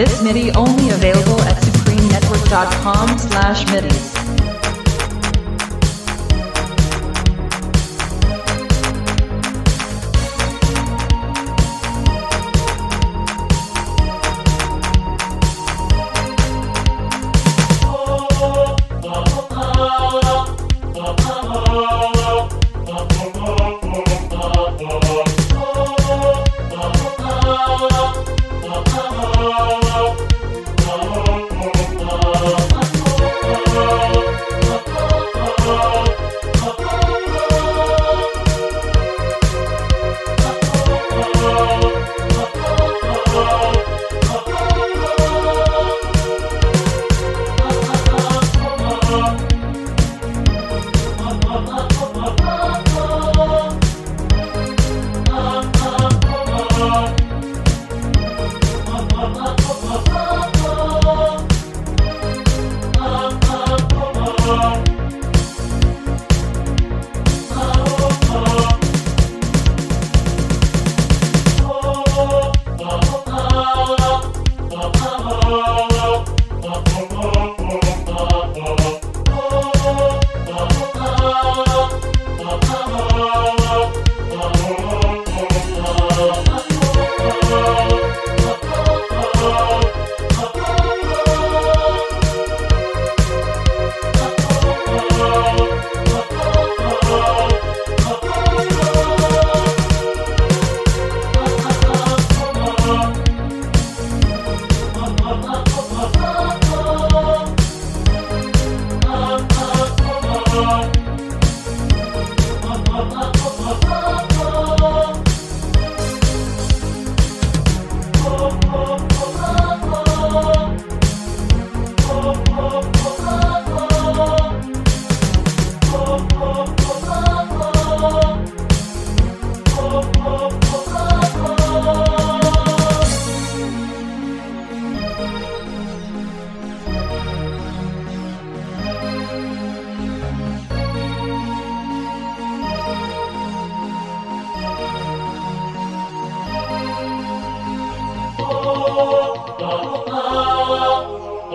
This MIDI only available at supremenetwork.com slash Oh, oh oh